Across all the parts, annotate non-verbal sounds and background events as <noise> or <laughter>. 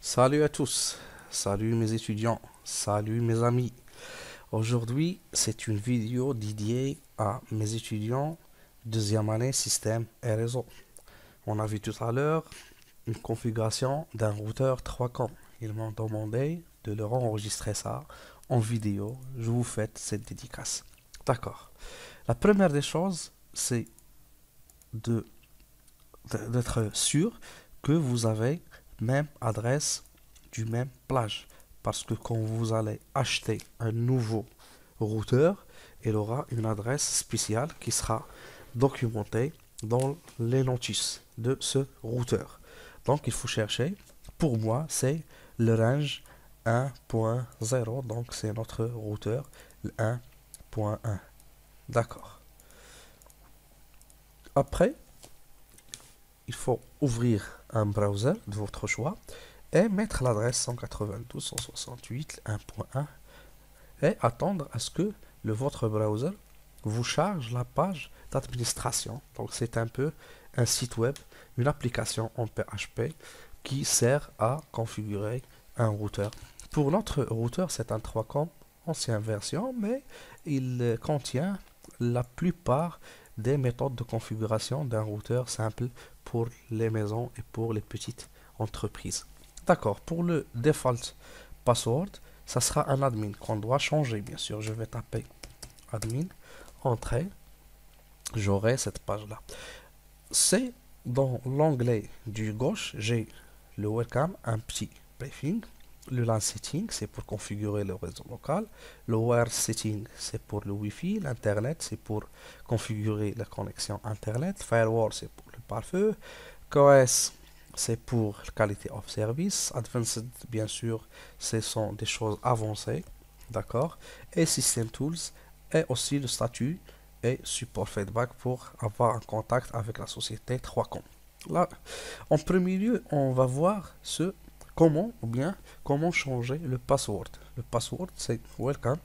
Salut à tous, salut mes étudiants, salut mes amis. Aujourd'hui, c'est une vidéo dédiée à mes étudiants deuxième année système et réseau. On a vu tout à l'heure une configuration d'un routeur 3 camps. Ils m'ont demandé de leur enregistrer ça en vidéo. Je vous fais cette dédicace. D'accord. La première des choses, c'est d'être sûr que vous avez même adresse du même plage. Parce que quand vous allez acheter un nouveau routeur, il aura une adresse spéciale qui sera documentée dans les notices de ce routeur. Donc il faut chercher, pour moi c'est le range 1.0, donc c'est notre routeur 1.1. D'accord. Après, il faut ouvrir un browser de votre choix et mettre l'adresse 192.168.1.1 et attendre à ce que le, votre browser vous charge la page d'administration. Donc c'est un peu un site web, une application en PHP qui sert à configurer un routeur. Pour notre routeur, c'est un 3COM ancienne version, mais il contient la plupart des méthodes de configuration d'un routeur simple pour les maisons et pour les petites entreprises. D'accord, pour le default password, ça sera un admin qu'on doit changer, bien sûr. Je vais taper admin, entrer, j'aurai cette page-là. C'est dans l'onglet du gauche, j'ai le webcam, un petit briefing. Le LAN setting, c'est pour configurer le réseau local. Le wire setting, c'est pour le Wi-Fi. L'Internet, c'est pour configurer la connexion Internet. Firewall, c'est pour le pare-feu. QoS, c'est pour qualité of service. Advanced, bien sûr, ce sont des choses avancées. D'accord Et System Tools, et aussi le statut et support feedback pour avoir un contact avec la société 3Com. Là, en premier lieu, on va voir ce comment ou bien comment changer le password. Le password c'est welcome,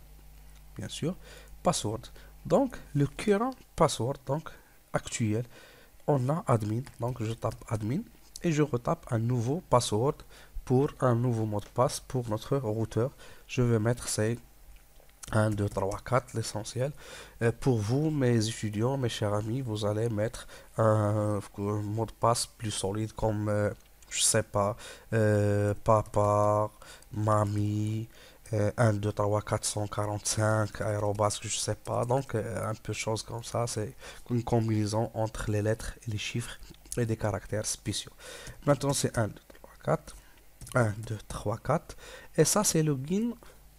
bien sûr, password. Donc le current password, donc actuel, on a admin, donc je tape admin et je retape un nouveau password pour un nouveau mot de passe pour notre routeur. Je vais mettre c'est 1, 2, 3, 4, l'essentiel. Pour vous, mes étudiants, mes chers amis, vous allez mettre un, mot de passe plus solide comme euh, je sais pas, euh, papa, mamie, 1, 2, 3, 445, aérobasque, je sais pas. Donc, euh, un peu de choses comme ça, c'est une combinaison entre les lettres et les chiffres et des caractères spéciaux. Maintenant, c'est 1, 2, 3, 4. 1, 2, 3, 4. Et ça, c'est login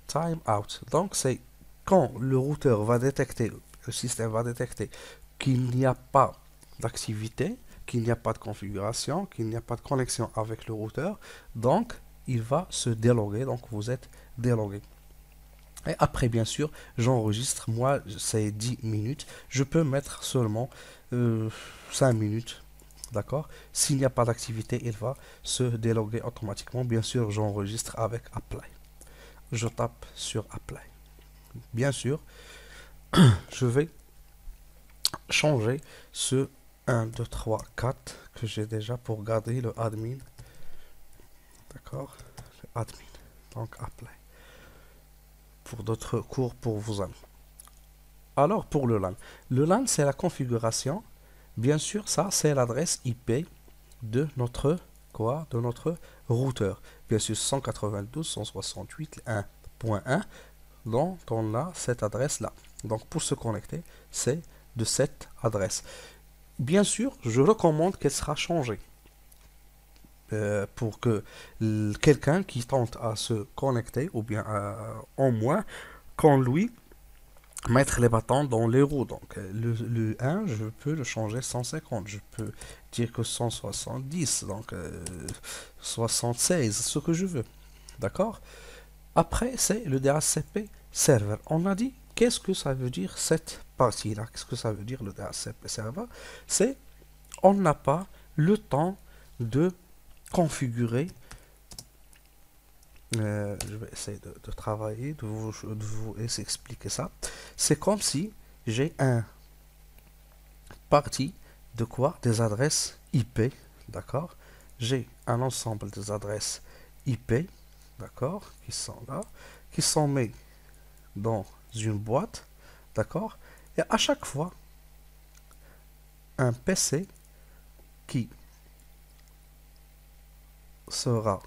time out. Donc, c'est quand le routeur va détecter, le système va détecter qu'il n'y a pas d'activité, qu'il n'y a pas de configuration, qu'il n'y a pas de connexion avec le routeur. Donc, il va se déloguer. Donc, vous êtes délogué. Et après, bien sûr, j'enregistre. Moi, c'est 10 minutes. Je peux mettre seulement 5 euh, minutes. D'accord? S'il n'y a pas d'activité, il va se déloguer automatiquement. Bien sûr, j'enregistre avec Apply. Je tape sur Apply. Bien sûr, <clears throat> je vais changer ce 1, 2, 3, 4 que j'ai déjà pour garder le admin. D'accord? Admin. Donc, apply. Pour d'autres cours pour vous. Alors, pour le LAN. Le LAN, c'est la configuration. Bien sûr, ça, c'est l'adresse IP de notre quoi De notre routeur. Bien sûr, 192.168.1.1 dont on a cette adresse-là. Donc, pour se connecter, c'est de cette adresse. Bien sûr, je recommande qu'elle sera changée. Euh, pour que quelqu'un qui tente à se connecter, ou bien en moins, qu'on lui mettre les bâtons dans les roues. Donc le, 1, je peux le changer 150, je peux dire que 170, donc 76, euh, ce que je veux. D'accord? Après, c'est le DHCP server. On a dit Qu'est-ce que ça veut dire cette partie-là? Qu'est-ce que ça veut dire le DHCP server C'est on n'a pas le temps de configurer. Euh, je vais essayer de, travailler, de vous, de vous expliquer ça. C'est comme si j'ai un parti de quoi? Des adresses IP, d'accord? J'ai un ensemble des adresses IP, d'accord, qui sont là, qui sont mis dans une boîte, d'accord, et à chaque fois, un PC qui sera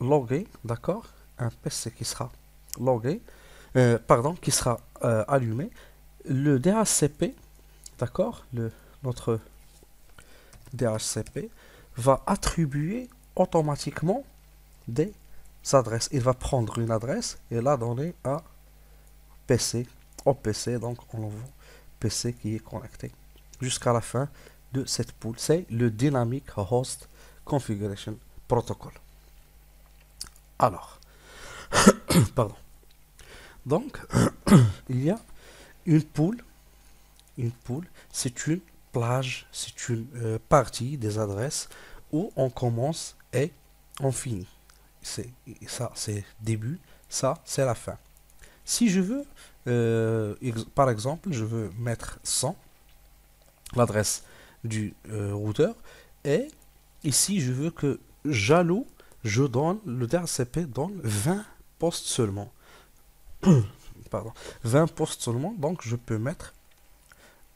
logué, d'accord, un PC qui sera logué, euh, pardon, qui sera euh, allumé, le DHCP, d'accord, le notre DHCP va attribuer automatiquement des adresses. Il va prendre une adresse et la donner à PC, au PC, donc on voit PC qui est connecté jusqu'à la fin de cette pool. C'est le Dynamic Host Configuration Protocol. Alors, <coughs> pardon. Donc, <coughs> il y a une pool. Une pool, c'est une plage, c'est une euh, partie des adresses où on commence et on finit. C'est ça, c'est début, ça, c'est la fin. Si je veux, euh, par exemple, je veux mettre 100, l'adresse du euh, routeur, et ici, je veux que jaloux, je donne, le DHCP donne 20 postes seulement. <coughs> Pardon, 20 postes seulement, donc je peux mettre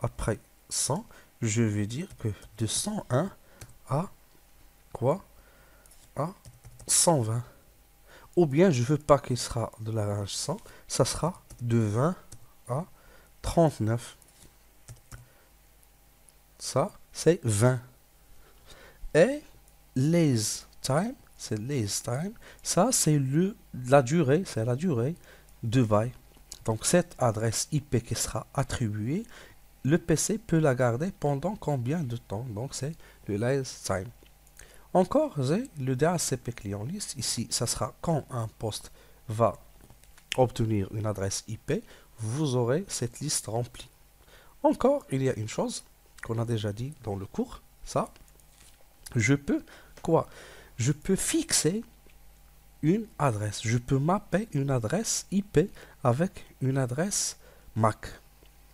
après 100, je vais dire que de 101 à quoi? À 120. Ou bien je veux pas qu'il sera de la range 100, ça sera de 20 à 39. Ça, c'est 20. Et les time, c'est les time, ça c'est la durée, c'est la durée de bail. Donc cette adresse IP qui sera attribuée, le PC peut la garder pendant combien de temps? Donc c'est le last time. Encore, le DHCP client list. Ici, ça sera quand un poste va obtenir une adresse IP, vous aurez cette liste remplie. Encore, il y a une chose qu'on a déjà dit dans le cours, ça, je peux quoi? Je peux fixer une adresse. Je peux mapper une adresse IP avec une adresse MAC.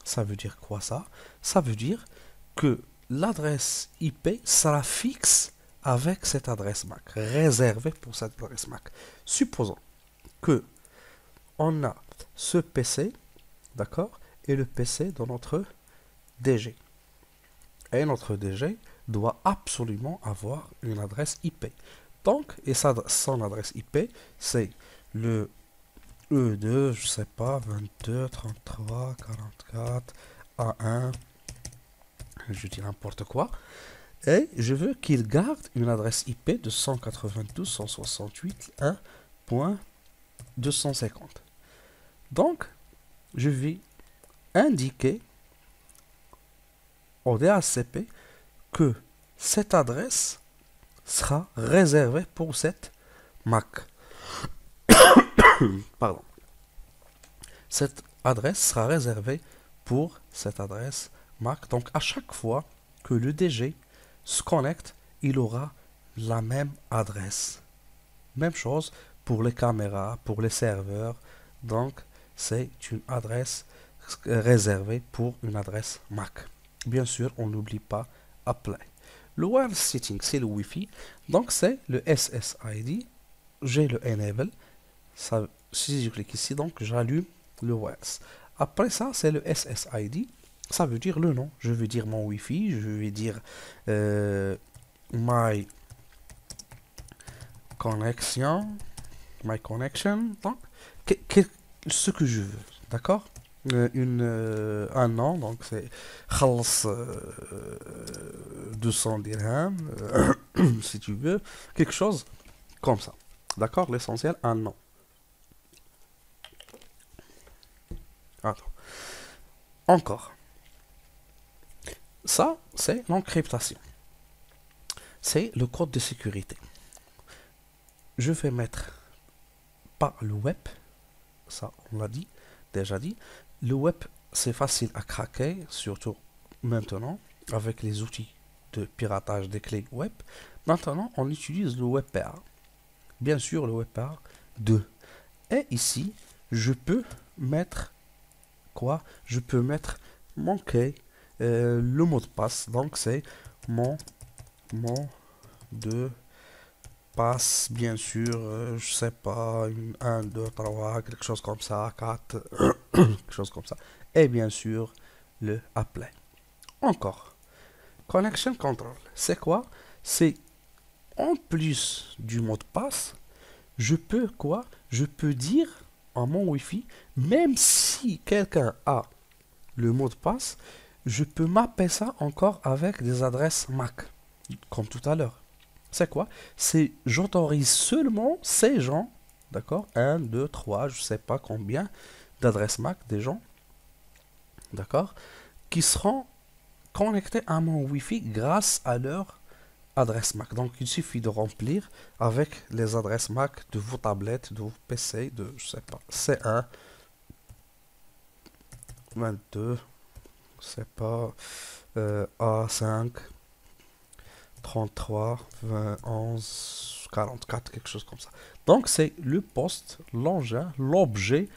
Ça veut dire quoi ça? Ça veut dire que l'adresse IP sera fixe avec cette adresse MAC, réservée pour cette adresse MAC. Supposons que on a ce PC, d'accord, et le PC dans notre DG. Et notre DG doit absolument avoir une adresse IP. Donc, et ça, son adresse IP, c'est le E2, je sais pas, 22, 33, 44, A1, je dis n'importe quoi. Et je veux qu'il garde une adresse IP de 192.168.1.250. Donc, je vais indiquer au DHCP que cette adresse sera réservée pour cette MAC. <coughs> Pardon. Cette adresse sera réservée pour cette adresse MAC. Donc à chaque fois que le DG se connecte, il aura la même adresse. Même chose pour les caméras, pour les serveurs. Donc c'est une adresse réservée pour une adresse MAC. Bien sûr, on n'oublie pas Apply. Le wireless setting, c'est le Wi-Fi. Donc c'est le SSID. J'ai le Enable si je clique ici, donc j'allume le wireless. Après ça, c'est le SSID. Ça veut dire le nom. Je veux dire mon Wi-Fi, je vais dire euh, my connection, my connection, donc ce que je veux, d'accord? Une, euh, un nom, donc c'est khals 200 dirhams, <coughs> si tu veux, quelque chose comme ça, d'accord L'essentiel, un nom. Encore. Ça, c'est l'encryptation. C'est le code de sécurité. Je vais mettre pas le web. Ça, on l'a dit, déjà dit. Le web, c'est facile à craquer, surtout maintenant, avec les outils de piratage des clés web. Maintenant, on utilise le WebPR. Bien sûr, le WebPR 2. Et ici, je peux mettre quoi? Je peux mettre mon key, euh, le mot de passe. Donc c'est mon mot de passe, bien sûr, euh, je sais pas, une 1, 2, 3, quelque chose comme ça, 4, <clears throat> <coughs> chose comme ça. Et bien sûr, le apply. Encore. Connection control. C'est quoi? C'est en plus du mot de passe, je peux quoi? Je peux dire à mon Wi-Fi, même si quelqu'un a le mot de passe, je peux mapper ça encore avec des adresses MAC, comme tout à l'heure. C'est quoi? C'est j'autorise seulement ces gens, d'accord? 1, 2, 3, je sais pas combien d'adresses MAC des gens, d'accord Qui seront connectés à mon Wi-Fi grâce à leur adresse MAC. Donc il suffit de remplir avec les adresses MAC de vos tablettes, de vos PC, de je sais pas, C1, 22, je sais pas, euh, A5, 33, 20, 11, 44, quelque chose comme ça. Donc c'est le poste, l'engin, l'objet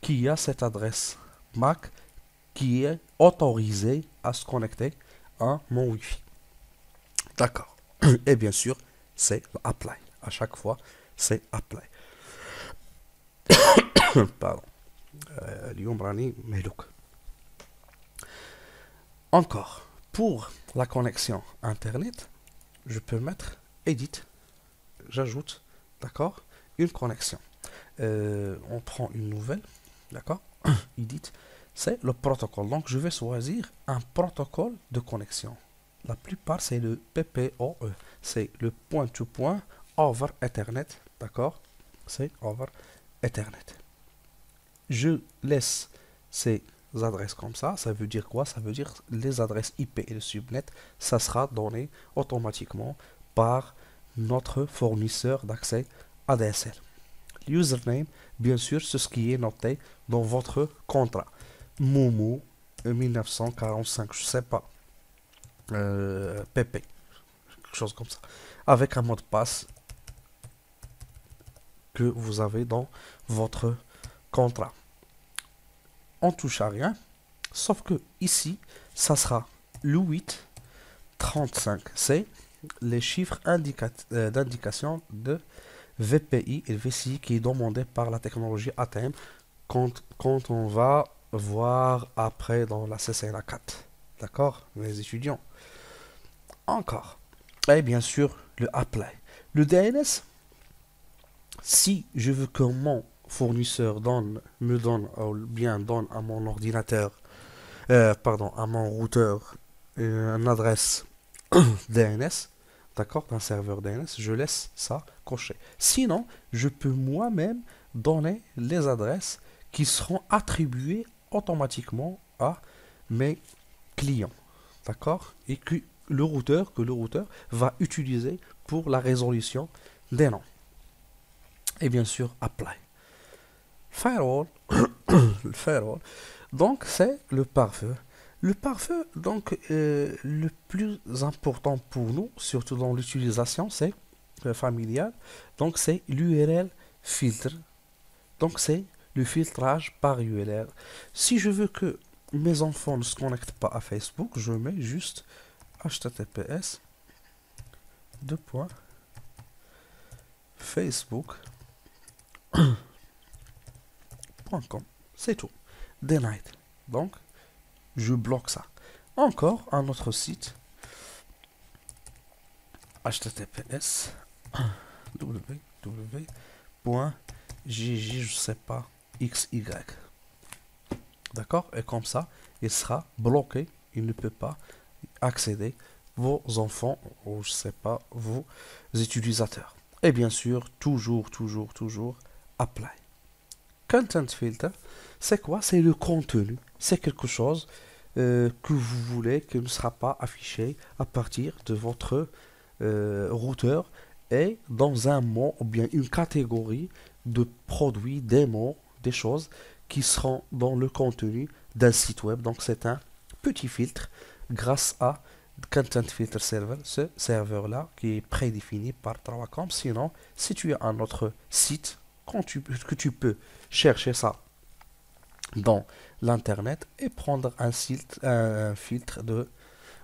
qui a cette adresse MAC qui est autorisé à se connecter à mon Wi-Fi. D'accord. Et bien sûr, c'est apply. À chaque fois, c'est apply. <coughs> Pardon. Euh, Encore, pour la connexion Internet, je peux mettre Edit. J'ajoute, d'accord, une connexion. Euh, on prend une nouvelle, d'accord, <coughs> Edit. C'est le protocole. Donc, je vais choisir un protocole de connexion. La plupart, c'est le PPOE. C'est le point-to-point over Ethernet. D'accord? C'est over Ethernet. Je laisse ces adresses comme ça. Ça veut dire quoi? Ça veut dire les adresses IP et le subnet. Ça sera donné automatiquement par notre fournisseur d'accès ADSL. Username, bien sûr, c'est ce qui est noté dans votre contrat. Momo 1945, je sais pas euh, PP, quelque chose comme ça, avec un mot de passe que vous avez dans votre contrat. On touche à rien, sauf que ici, ça sera le 8 35. C'est les chiffres euh, d'indication de VPI et VCI qui est demandé par la technologie ATM quand, on va voir après dans la CCNA 4. D'accord, mes étudiants? Encore. Et bien sûr, le apply. Le DNS, si je veux que mon fournisseur donne, me donne, ou bien donne à mon ordinateur, euh, pardon, à mon routeur, une adresse <coughs> DNS, d'accord, d'un serveur DNS, je laisse ça coché. Sinon, je peux moi-même donner les adresses qui seront attribuées automatiquement à mes clients, d'accord, et que le routeur que le routeur va utiliser pour la résolution des noms. Et bien sûr, apply. Firewall, <coughs> firewall. Donc c'est le pare-feu. Le pare-feu, donc euh, le plus important pour nous, surtout dans l'utilisation, c'est euh, familial. Donc c'est l'URL filtre. Donc c'est le filtrage par URL. Si je veux que mes enfants ne se connectent pas à Facebook, je mets juste https facebook.com <coughs> c'est tout denied donc je bloque ça. Encore un autre site. Https www.gg je sais pas xy d'accord? Et comme ça il sera bloqué. Il ne peut pas accéder vos enfants ou je sais pas vos utilisateurs. Et bien sûr, toujours, toujours, toujours apply. Content filter, c'est quoi? C'est le contenu. C'est quelque chose euh, que vous voulez qui ne sera pas affiché à partir de votre euh, routeur et dans un mot ou bien une catégorie de produits, des mots, des choses qui seront dans le contenu d'un site web. Donc c'est un petit filtre grâce à Content Filter Server, ce serveur-là qui est prédéfini par Trawacom. Sinon, si tu as un autre site que tu peux chercher ça dans l'internet et prendre un, site, un filtre de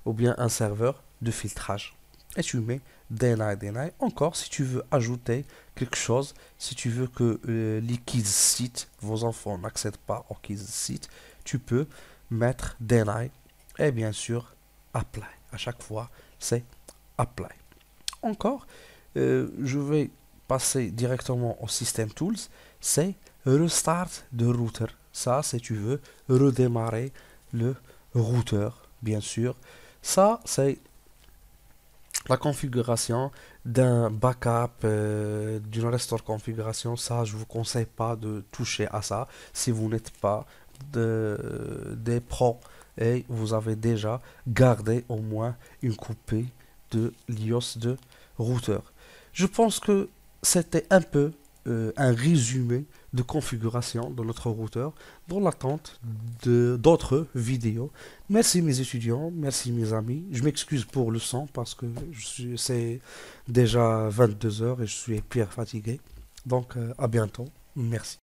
ou bien un serveur de filtrage. et tu mets deny, deny. Encore, si tu veux ajouter quelque chose, si tu veux que les kids site, vos enfants n'accèdent pas au kids site, tu peux mettre deny et bien sûr apply. À chaque fois, c'est apply. Encore, euh, je vais passer directement au système tools, c'est restart de router. Ça, si tu veux redémarrer le routeur, bien sûr. Ça, c'est la configuration d'un backup, euh, d'une restore configuration. Ça, je vous conseille pas de toucher à ça si vous n'êtes pas des pros et vous avez déjà gardé au moins une copie de l'iOS de routeur. Je pense que c'était un peu euh, un résumé de configuration de notre routeur dans l'attente d'autres vidéos. Merci mes étudiants, merci mes amis. Je m'excuse pour le son parce que c'est déjà 22 heures et je suis pire fatigué. Donc euh, à bientôt. Merci.